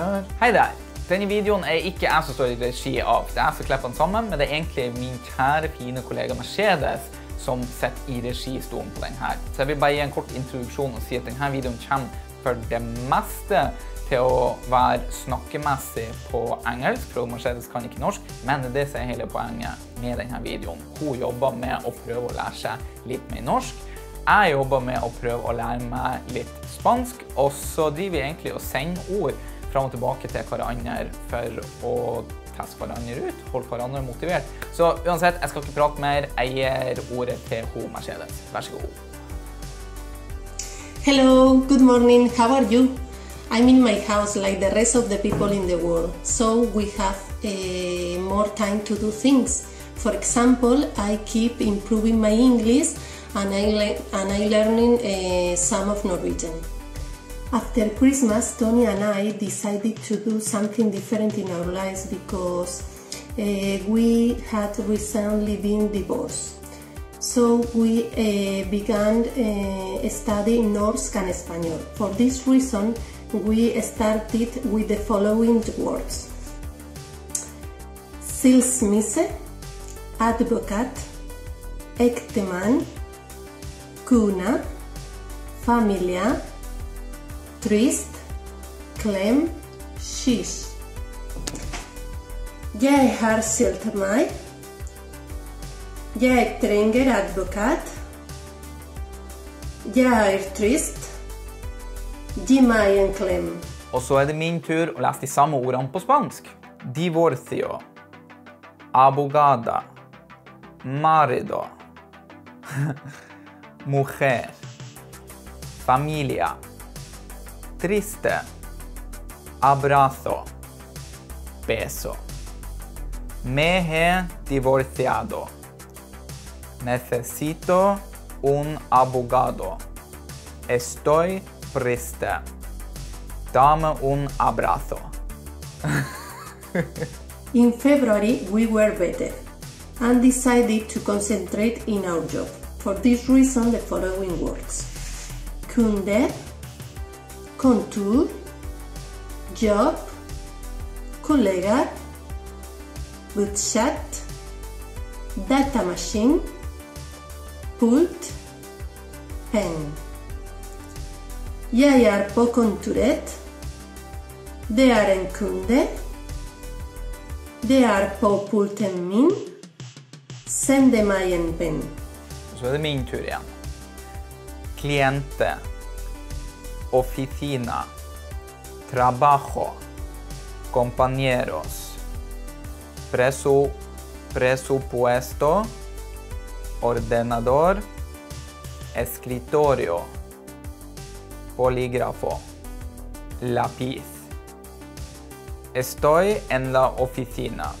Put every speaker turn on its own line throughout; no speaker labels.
klar. Hei der. Denne videoen er ikke jeg som står i regi av. Det er jeg som klipper den sammen, men det er egentlig min kjære, fine kollega Mercedes som sitter i registolen på denne. Så jeg vil bare gi en kort introduksjon og si at denne videoen kommer for det meste til å være snakkemessig på engelsk, for Mercedes kan ikke norsk, men det som er hele poenget med denne videoen. Hun jobber med å prøve å lære seg litt mer norsk. Jeg jobber med å prøve å lære meg litt spansk, og så driver vi egentlig og sender ord fram og tilbake til hverandre for å teste hverandre ut, holde hverandre motivert. Så uansett, jeg skal ikke prate mer. Jeg gir ordet til ho Mercedes. Vær så god.
Hello, good morning, how are you? I'm in my house like the rest of the people in the world, so we have uh, more time to do things. For example, I keep improving my English and I, and I learning uh, some of Norwegian. After Christmas, Toni and I decided to do something different in our lives because uh, we had recently been divorced. So we uh, began uh, studying Norse and Spanish. For this reason, we started with the following words. Silsmisse, advocat, ekteman, kuna, familia, trist, klem, skish. Jeg har skilt meg. Jeg trenger advokat. Jeg er trist. Gi meg en klem.
Og så er det min tur å lese de samme ordene på spansk. Divorcio. Abogada. Marido. Mujer. Familia. Triste. Abrazo. Beso. Me he divorciado. Necesito un abogado. Estoy triste. Dame un abrazo.
In February, we were better and decided to concentrate in our job. For this reason, the following words kunde, kontor, jobb, kollega, budsjett, datamaskin, pult, pen. Jeg er på kontoret. Det er en kunde. Det er på pulten min. Send meg en penn.
Så er det min tur igjen. Cliente. Oficina. Trabajo. Compañeros. Presu, presupuesto. Ordenador. Escritorio. Polígrafo. Lápiz. Estoy en la oficina.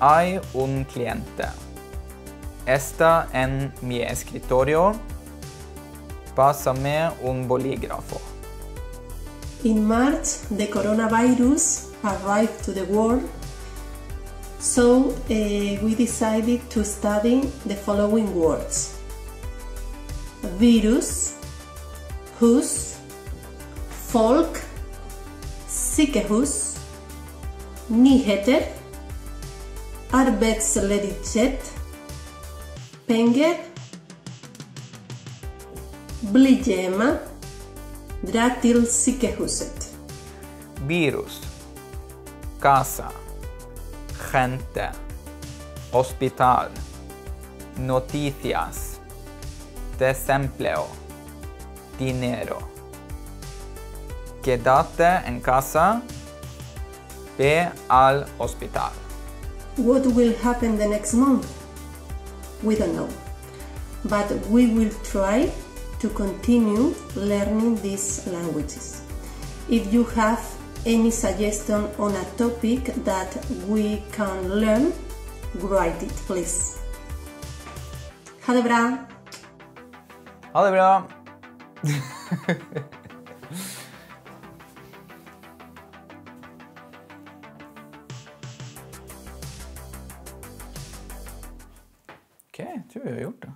Hay un cliente. Está en mi escritorio. Un bolígrafo.
In March, the coronavirus arrived to the world, so uh, we decided to study the following words virus, hus, folk, sykehus, nyheter, arbeidsledighet, penger, bli hjemme, dra til sykehuset.
Virus. Casa. Gente. Hospital. Noticias. Desempleo. Dinero. Quédate en casa. Ve al hospital.
What will happen the next month? We don't know. But we will try to continue learning these languages. If you have any suggestion on a topic that we can learn, write it please. Ha det bra!
Ha det bra! OK, jeg tror vi har gjort det.